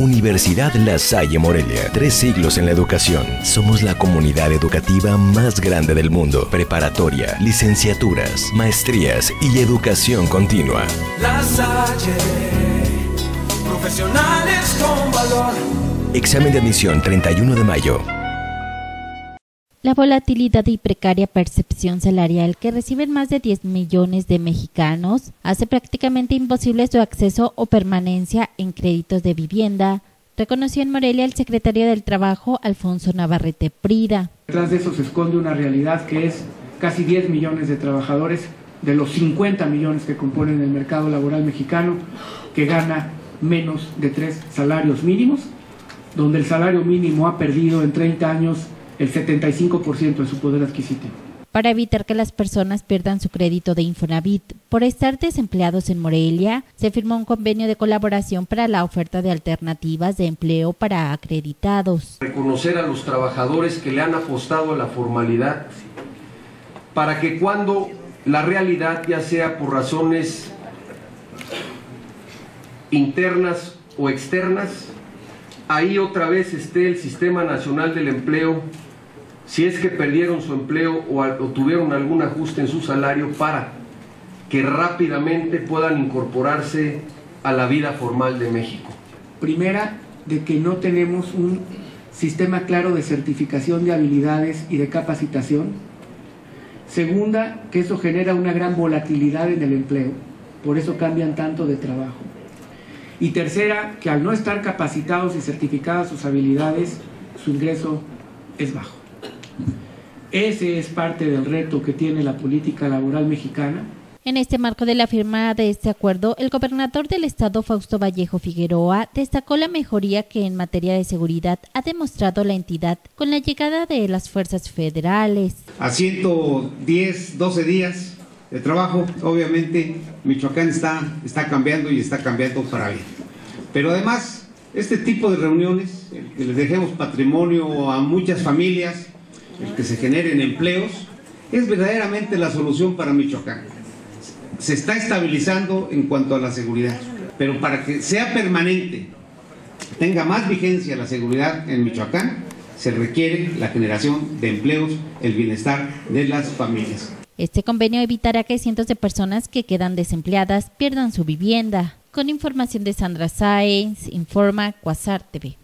Universidad La Salle Morelia. Tres siglos en la educación. Somos la comunidad educativa más grande del mundo. Preparatoria, licenciaturas, maestrías y educación continua. La Salle, profesionales con valor. Examen de admisión 31 de mayo. La volatilidad y precaria percepción salarial que reciben más de 10 millones de mexicanos hace prácticamente imposible su acceso o permanencia en créditos de vivienda, reconoció en Morelia el secretario del Trabajo, Alfonso Navarrete Prida. Detrás de eso se esconde una realidad que es casi 10 millones de trabajadores de los 50 millones que componen el mercado laboral mexicano que gana menos de tres salarios mínimos, donde el salario mínimo ha perdido en 30 años el 75% de su poder adquisitivo. Para evitar que las personas pierdan su crédito de Infonavit por estar desempleados en Morelia, se firmó un convenio de colaboración para la oferta de alternativas de empleo para acreditados. Reconocer a los trabajadores que le han apostado a la formalidad para que cuando la realidad, ya sea por razones internas o externas, ahí otra vez esté el Sistema Nacional del Empleo si es que perdieron su empleo o, tuvieron algún ajuste en su salario para que rápidamente puedan incorporarse a la vida formal de México. Primera, de que no tenemos un sistema claro de certificación de habilidades y de capacitación. Segunda, que eso genera una gran volatilidad en el empleo, por eso cambian tanto de trabajo. Y tercera, que al no estar capacitados y certificadas sus habilidades, su ingreso es bajo. Ese es parte del reto que tiene la política laboral mexicana. En este marco de la firma de este acuerdo, el gobernador del estado Fausto Vallejo Figueroa destacó la mejoría que en materia de seguridad ha demostrado la entidad con la llegada de las fuerzas federales. A 110, 12 días de trabajo, obviamente Michoacán está, está cambiando y está cambiando para bien. Pero además, este tipo de reuniones, que les dejemos patrimonio a muchas familias, el que se generen empleos, es verdaderamente la solución para Michoacán. Se está estabilizando en cuanto a la seguridad, pero para que sea permanente, tenga más vigencia la seguridad en Michoacán, se requiere la generación de empleos, el bienestar de las familias. Este convenio evitará que cientos de personas que quedan desempleadas pierdan su vivienda. Con información de Sandra Sáenz, informa Cuasar TV.